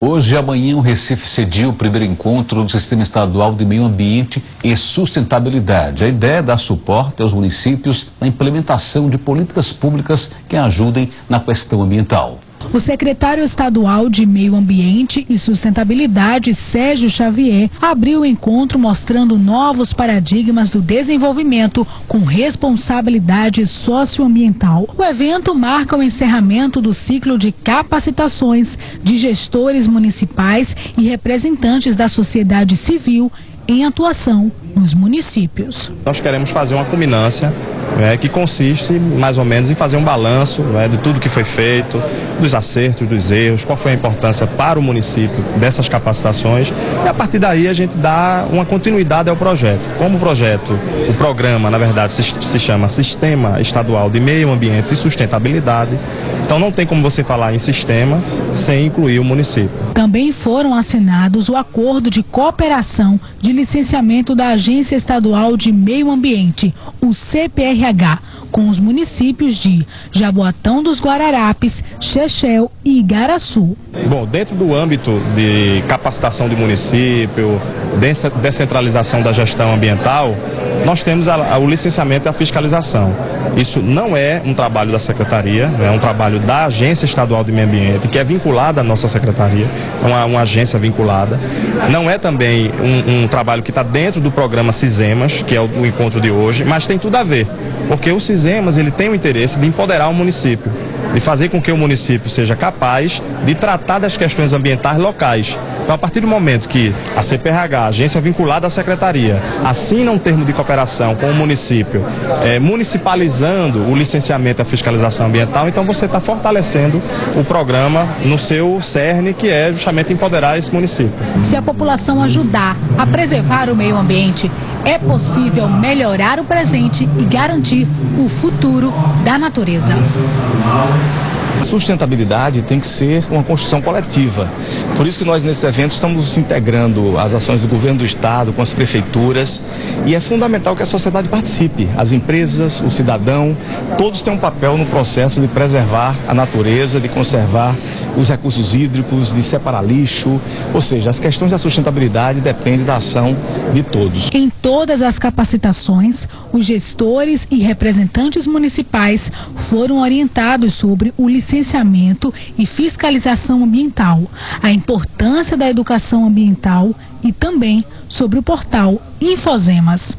Hoje e amanhã o Recife cediu o primeiro encontro do Sistema Estadual de Meio Ambiente e Sustentabilidade. A ideia é dar suporte aos municípios na implementação de políticas públicas que ajudem na questão ambiental. O secretário estadual de Meio Ambiente e Sustentabilidade, Sérgio Xavier, abriu o encontro mostrando novos paradigmas do desenvolvimento com responsabilidade socioambiental. O evento marca o encerramento do ciclo de capacitações de gestores municipais e representantes da sociedade civil em atuação nos municípios. Nós queremos fazer uma culminância né, que consiste mais ou menos em fazer um balanço né, de tudo que foi feito, dos acertos, dos erros, qual foi a importância para o município dessas capacitações e a partir daí a gente dá uma continuidade ao projeto. Como o projeto, o programa, na verdade, se, se chama Sistema Estadual de Meio Ambiente e Sustentabilidade, então não tem como você falar em sistema sem incluir o município. Também foram assinados o acordo de cooperação de licenciamento da Agência Estadual de Meio Ambiente, o CPRH, com os municípios de Jaboatão dos Guararapes, Chechel e Igaraçu. Bom, dentro do âmbito de capacitação de município, descentralização da gestão ambiental, nós temos a, a, o licenciamento e a fiscalização. Isso não é um trabalho da secretaria, é um trabalho da Agência Estadual de Meio Ambiente, que é vinculada à nossa secretaria, é uma, uma agência vinculada. Não é também um, um trabalho que está dentro do programa CISEMAS, que é o, o encontro de hoje, mas tem tudo a ver, porque o CISEMAS ele tem o interesse de empoderar o município, de fazer com que o município seja capaz de tratar das questões ambientais locais. Então, a partir do momento que a CPRH, a agência vinculada à secretaria, assina um termo de cooperação com o município, é, municipalizando o licenciamento e a fiscalização ambiental, então você está fortalecendo o programa no seu cerne, que é justamente empoderar esse município. Se a população ajudar a preservar o meio ambiente, é possível melhorar o presente e garantir o futuro da natureza. A sustentabilidade tem que ser uma construção coletiva. Por isso que nós nesse evento estamos integrando as ações do governo do estado com as prefeituras e é fundamental que a sociedade participe. As empresas, o cidadão, todos têm um papel no processo de preservar a natureza, de conservar os recursos hídricos, de separar lixo, ou seja, as questões da sustentabilidade dependem da ação de todos. Em todas as capacitações, os gestores e representantes municipais foram orientados sobre o licenciamento e fiscalização ambiental, a importância da educação ambiental e também sobre o portal Infozemas.